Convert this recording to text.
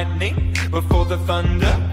lightning, before the thunder.